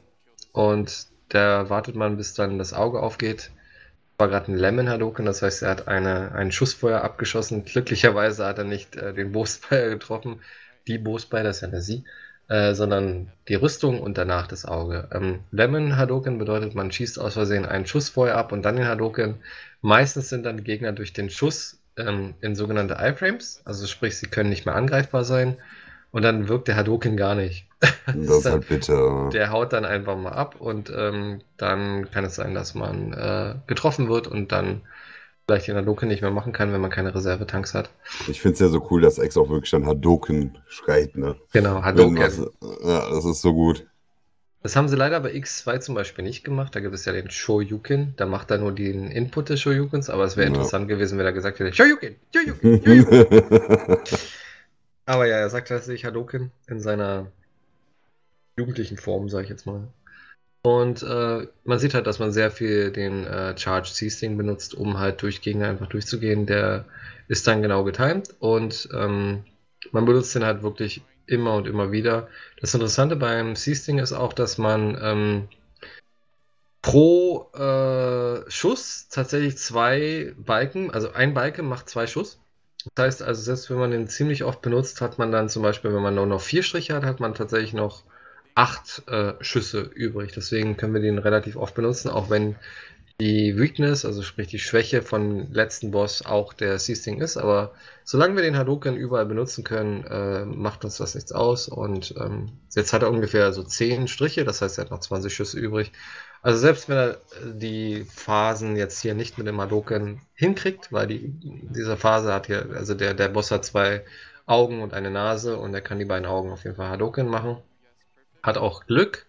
und da wartet man, bis dann das Auge aufgeht war gerade ein Lemon Hadoken, das heißt, er hat eine, ein Schussfeuer abgeschossen. Glücklicherweise hat er nicht äh, den Boospire getroffen, die Boospire, das ist ja eine sie, äh, sondern die Rüstung und danach das Auge. Ähm, Lemon Hadoken bedeutet, man schießt aus Versehen ein Schussfeuer ab und dann den Hadoken. Meistens sind dann die Gegner durch den Schuss ähm, in sogenannte Iframes, also sprich, sie können nicht mehr angreifbar sein und dann wirkt der Hadoken gar nicht. das, das ist halt bitter. Der haut dann einfach mal ab und ähm, dann kann es sein, dass man äh, getroffen wird und dann vielleicht den Hadoken nicht mehr machen kann, wenn man keine Reservetanks hat. Ich finde es ja so cool, dass X auch wirklich dann Hadoken schreit, ne? Genau, Hadoken. Was, ja, das ist so gut. Das haben sie leider bei X2 zum Beispiel nicht gemacht. Da gibt es ja den Shoryuken. Da macht er nur den Input des Shoryukens. Aber es wäre ja. interessant gewesen, wenn er gesagt hätte: Shoryuken, Shoryuken, Shoryuken. aber ja, er sagt tatsächlich Hadoken in seiner jugendlichen Form, sage ich jetzt mal. Und äh, man sieht halt, dass man sehr viel den äh, Charge Ceasing benutzt, um halt durch Gegner einfach durchzugehen. Der ist dann genau getimed und ähm, man benutzt den halt wirklich immer und immer wieder. Das Interessante beim Ceasing ist auch, dass man ähm, pro äh, Schuss tatsächlich zwei Balken, also ein Balken macht zwei Schuss. Das heißt also, selbst wenn man den ziemlich oft benutzt, hat man dann zum Beispiel, wenn man nur noch vier Striche hat, hat man tatsächlich noch acht äh, Schüsse übrig. Deswegen können wir den relativ oft benutzen, auch wenn die Weakness, also sprich die Schwäche von letzten Boss auch der Seasting ist. Aber solange wir den Hadouken überall benutzen können, äh, macht uns das nichts aus. Und ähm, jetzt hat er ungefähr so 10 Striche, das heißt, er hat noch 20 Schüsse übrig. Also selbst wenn er die Phasen jetzt hier nicht mit dem Hadouken hinkriegt, weil die, diese Phase hat hier, also der, der Boss hat zwei Augen und eine Nase und er kann die beiden Augen auf jeden Fall Hadouken machen hat auch Glück,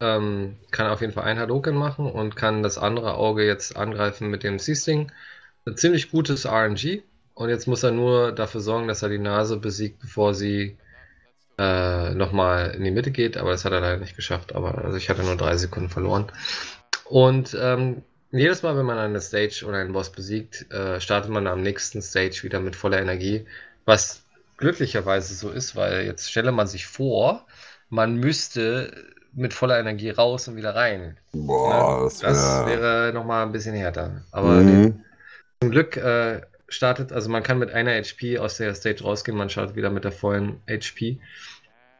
ähm, kann auf jeden Fall ein Hadoken machen und kann das andere Auge jetzt angreifen mit dem Seasting. Ein ziemlich gutes RNG. Und jetzt muss er nur dafür sorgen, dass er die Nase besiegt, bevor sie äh, nochmal in die Mitte geht. Aber das hat er leider nicht geschafft. Aber also ich hatte nur drei Sekunden verloren. Und ähm, jedes Mal, wenn man eine Stage oder einen Boss besiegt, äh, startet man am nächsten Stage wieder mit voller Energie. Was glücklicherweise so ist, weil jetzt stelle man sich vor, man müsste mit voller Energie raus und wieder rein. Boah, das, wär... das wäre nochmal ein bisschen härter. Aber mhm. zum Glück äh, startet, also man kann mit einer HP aus der Stage rausgehen, man startet wieder mit der vollen HP.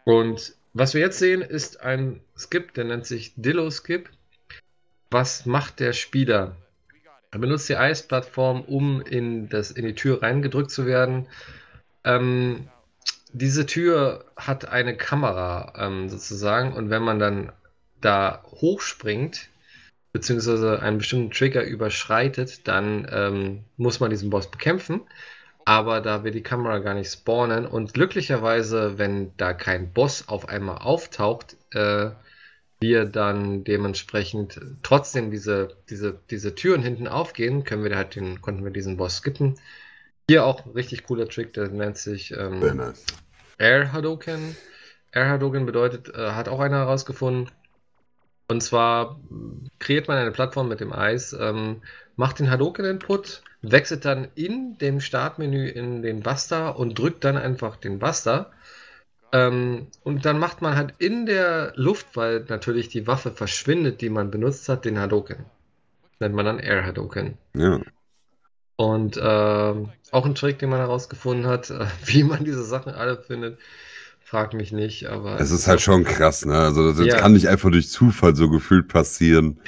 Und was wir jetzt sehen, ist ein Skip, der nennt sich Dillo Skip. Was macht der Spieler? Er benutzt die Eisplattform, um in, das, in die Tür reingedrückt zu werden. Ähm, diese Tür hat eine Kamera ähm, sozusagen und wenn man dann da hochspringt, beziehungsweise einen bestimmten Trigger überschreitet, dann ähm, muss man diesen Boss bekämpfen. Aber da wir die Kamera gar nicht spawnen und glücklicherweise, wenn da kein Boss auf einmal auftaucht, äh, wir dann dementsprechend trotzdem diese, diese, diese Türen hinten aufgehen, können wir halt den, konnten wir diesen Boss skippen. Hier auch ein richtig cooler Trick, der nennt sich ähm, nice. Air Hadoken. Air Hadoken bedeutet, äh, hat auch einer herausgefunden. Und zwar kreiert man eine Plattform mit dem Eis, ähm, macht den Hadoken-Input, wechselt dann in dem Startmenü in den Buster und drückt dann einfach den Buster. Ähm, und dann macht man halt in der Luft, weil natürlich die Waffe verschwindet, die man benutzt hat, den Hadoken. Nennt man dann Air Hadoken. Ja. Und ähm, auch ein Trick, den man herausgefunden hat, äh, wie man diese Sachen alle findet. Frag mich nicht, aber. Es ist halt schon krass, ne? Also, das Ja. kann nicht einfach durch Zufall so gefühlt passieren.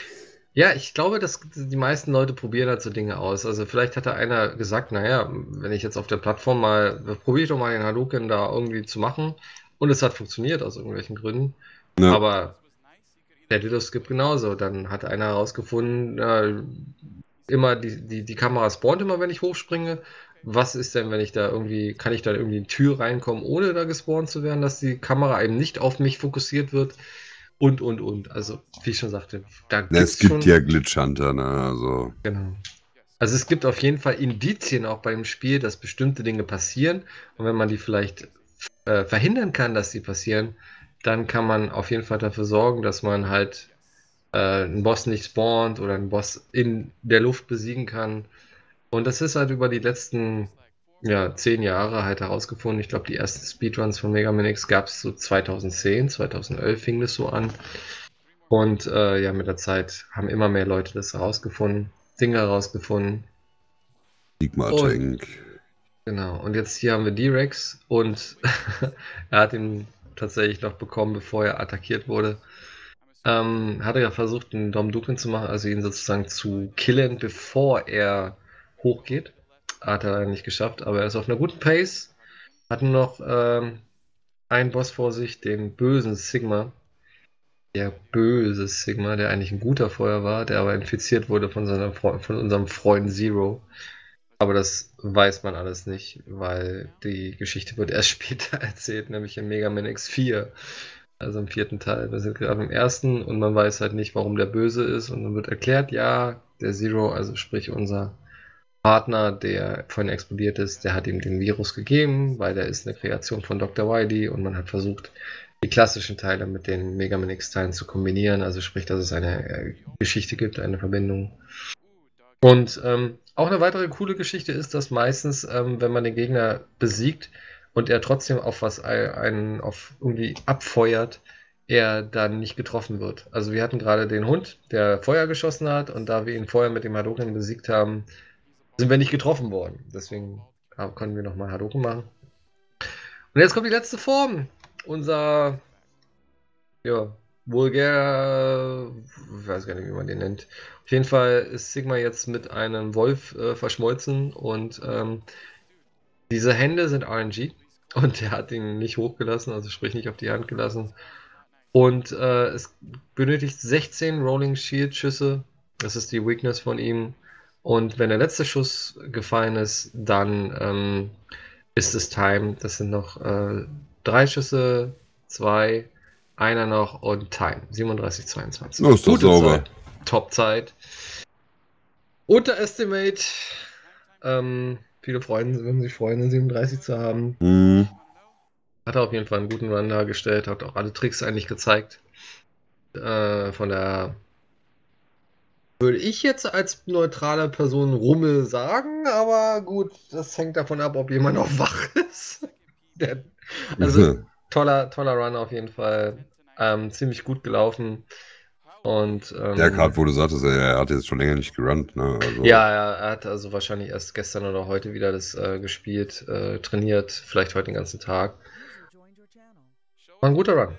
Ja, ich glaube, dass die meisten Leute probieren halt so Dinge aus. Also vielleicht hat da einer gesagt, naja, wenn ich jetzt auf der Plattform mal, probiere ich doch mal den Hadouken da irgendwie zu machen. Und es hat funktioniert aus irgendwelchen Gründen. Ja. Aber der Dildo-Skip genauso. Dann hat einer herausgefunden, äh, immer die, die, die Kamera spawnt immer, wenn ich hochspringe. Was ist denn, wenn ich da irgendwie, kann ich da irgendwie in die Tür reinkommen, ohne da gespawnt zu werden, dass die Kamera eben nicht auf mich fokussiert wird? Und, und, und. Also, wie ich schon sagte, da Ja, gibt's es gibt schon, ja Glitch Hunter, ne? Also. Genau. Also es gibt auf jeden Fall Indizien auch beim Spiel, dass bestimmte Dinge passieren. Und wenn man die vielleicht äh, verhindern kann, dass sie passieren, dann kann man auf jeden Fall dafür sorgen, dass man halt äh, einen Boss nicht spawnt oder einen Boss in der Luft besiegen kann. Und das ist halt über die letzten ja, zehn Jahre halt herausgefunden. Ich glaube, die ersten Speedruns von Mega Man X gab es so 2010, 2011 fing das so an. Und äh, ja, mit der Zeit haben immer mehr Leute das herausgefunden, Dinge herausgefunden. Sigma Tank. Genau, und jetzt hier haben wir D-Rex und er hat ihn tatsächlich noch bekommen, bevor er attackiert wurde. Ähm, hat er ja versucht, einen Dom Duken zu machen, also ihn sozusagen zu killen, bevor er hochgeht. Hat er nicht geschafft, aber er ist auf einer guten Pace. Hat noch ähm, einen Boss vor sich, den bösen Sigma. Der böse Sigma, der eigentlich ein guter vorher war, der aber infiziert wurde von, seiner von unserem Freund Zero. Aber das weiß man alles nicht, weil die Geschichte wird erst später erzählt, nämlich in Mega Man X4. Also im vierten Teil. Wir sind gerade im ersten und man weiß halt nicht, warum der böse ist. Und dann wird erklärt, ja, der Zero, also sprich unser Partner, der vorhin explodiert ist, der hat ihm den Virus gegeben, weil der ist eine Kreation von Dr. Wily und man hat versucht, die klassischen Teile mit den Mega Man X-Teilen zu kombinieren. Also sprich, dass es eine äh, Geschichte gibt, eine Verbindung. Und ähm, auch eine weitere coole Geschichte ist, dass meistens, ähm, wenn man den Gegner besiegt und er trotzdem auf was ein- einen auf irgendwie abfeuert, er dann nicht getroffen wird. Also wir hatten gerade den Hund, der Feuer geschossen hat und da wir ihn vorher mit dem Hadoken besiegt haben, sind wir nicht getroffen worden. Deswegen können wir nochmal Hadoken machen. Und jetzt kommt die letzte Form. Unser ja, vulgär, ich weiß gar nicht, wie man den nennt. Auf jeden Fall ist Sigma jetzt mit einem Wolf äh, verschmolzen und ähm, diese Hände sind RNG und er hat ihn nicht hochgelassen, also sprich nicht auf die Hand gelassen. Und äh, es benötigt 16 Rolling Shield Schüsse. Das ist die Weakness von ihm. Und wenn der letzte Schuss gefallen ist, dann ähm, ist es Time. Das sind noch äh, drei Schüsse, zwei, einer noch und Time. 37, 22. Oh, ist Gute sauber. Zeit. Top-Zeit. Unterestimate. Ähm, viele freuen, würden sich freuen, eine 37 zu haben. Hm. Hat er auf jeden Fall einen guten Run dargestellt, hat auch alle Tricks eigentlich gezeigt. Äh, von der würde ich jetzt als neutrale Person Rummel sagen, aber gut, das hängt davon ab, ob jemand noch wach ist. Also toller, toller Run auf jeden Fall. Ähm, ziemlich gut gelaufen. Und ähm, ja, gerade wo du sagtest, er, er hat jetzt schon länger nicht gerannt, ne? Also, ja, er hat also wahrscheinlich erst gestern oder heute wieder das äh, gespielt, äh, trainiert, vielleicht heute den ganzen Tag. War ein guter Run.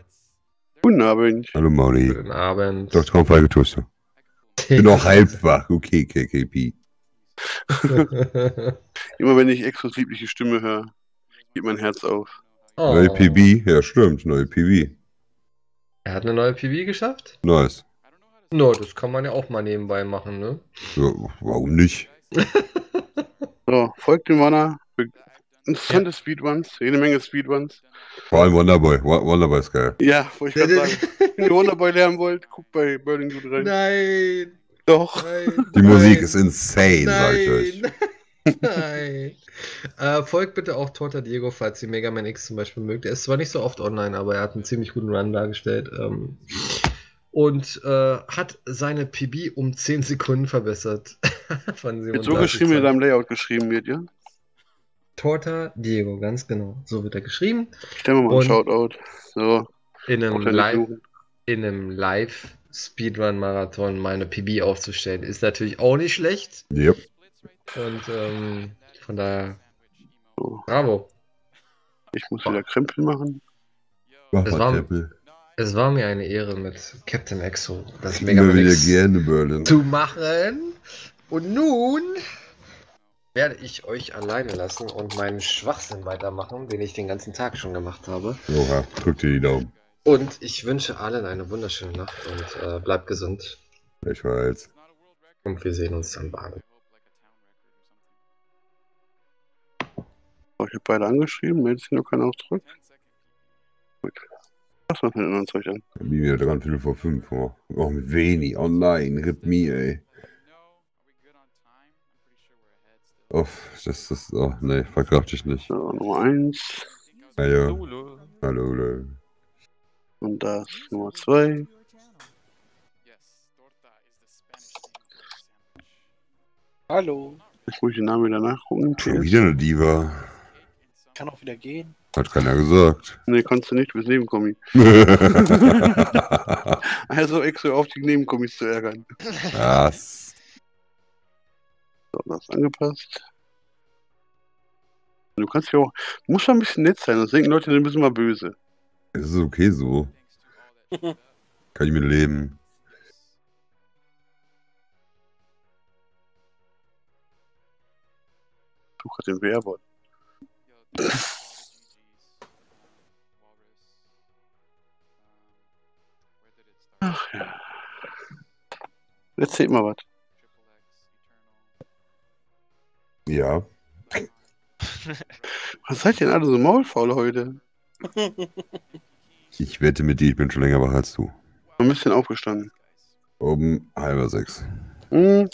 Guten Abend. Hallo Mauli. Guten Abend. Dr. Traumfeige tust du. Bin noch halb wach. Okay, KKP. Immer wenn ich Exos liebliche Stimme höre, geht mein Herz auf. oh. Neue PB? Ja, stimmt. Neue PB. Er hat eine neue PV geschafft? Nice. No, das kann man ja auch mal nebenbei machen, ne? Ja, warum nicht? So, folgt dem Wanner. Interessante Speedruns, jede Menge Speedruns. Vor allem Wonderboy. Wo- Wonderboy ist geil. Ja, wollte ich gerade sagen. Wenn ihr Wonderboy lernen wollt, guckt bei Burning Dude rein. Nein! Doch. Nein! Die Musik nein, ist insane, sag ich euch. Nein! Nein! Äh, folgt bitte auch Torta Diego, falls ihr Mega Man X zum Beispiel mögt. Er ist zwar nicht so oft online, aber er hat einen ziemlich guten Run dargestellt. Ähm, und äh, hat seine PB um 10 Sekunden verbessert. Von Wird so 37 geschrieben, wie er da im Layout geschrieben wird, ja? Torta Diego, ganz genau. So wird er geschrieben. Stellen wir mal Und- einen Shoutout. So, In einem Live, in einem Live Speedrun Marathon meine PB aufzustellen, ist natürlich auch nicht schlecht. Yep. Und ähm, von daher, So, bravo. ich muss wieder Krempel machen. Mach mal war-. Es war mir eine Ehre, mit Captain Exo das Mega wieder gerne, Berlin. zu machen. Und nun werde ich euch alleine lassen und meinen Schwachsinn weitermachen, den ich den ganzen Tag schon gemacht habe. Oha, drück dir die Daumen. Und ich wünsche allen eine wunderschöne Nacht und äh, bleibt gesund. Ich weiß. Und wir sehen uns dann baden. Ich habe beide angeschrieben, meldet sich nur keiner auch zurück. Gut. Was macht mit dem anderen Zeug an? Wie wieder dran, Viertel vor fünf. Oh, oh. Oh nein, rip me, ey. Oh, das ist. Oh, nee, verkraft ich nicht. So, Nummer 1 Hallo. Hallo, hallo. und das Nummer 2. Hallo. Ich muss den Namen wieder nachgucken. Schon wieder eine Diva. Kann auch wieder gehen. Hat keiner gesagt. Nee, kannst du nicht, du bist Nebenkommi. Also extra auf die Nebenkommis zu ärgern. Was? So, das ist angepasst. Du kannst ja auch, du musst schon ein bisschen nett sein, sonst denken Leute, du bist mal böse. Es ist okay so. Kann ich mit leben. Du hast den Werbot. Ach ja. Erzähl mal was. Ja. Was seid ihr denn alle so maulfaul heute? Ich wette mit dir, ich bin schon länger wach als du. Ein bisschen aufgestanden. Um halber sechs. Hm,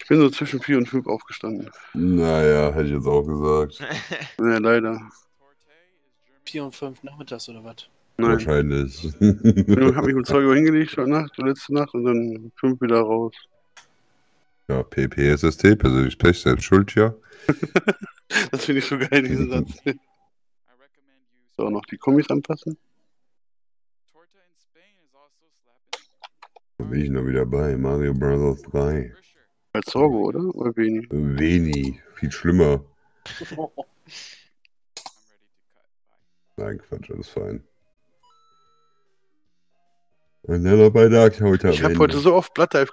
ich bin so zwischen vier und fünf aufgestanden. Naja, hätte ich jetzt auch gesagt. Ja, leider. 4 und 5 nachmittags oder was? Nein. Wahrscheinlich. Ich habe mich um 2 Uhr hingelegt heute Nacht, die letzte Nacht, und dann fünf wieder raus. Ja, PPSST, persönlich Pech, selbst schuld, ja. Das finde ich so geil, diesen Satz. So, noch die Kommis anpassen. Da bin ich noch wieder bei Mario Bros. 3. Als Sorge, oder? Oder wenig? Wenig, viel schlimmer. Nein, Quatsch, alles fein. Noch bei Dark heute Ich habe heute so oft Blood Dive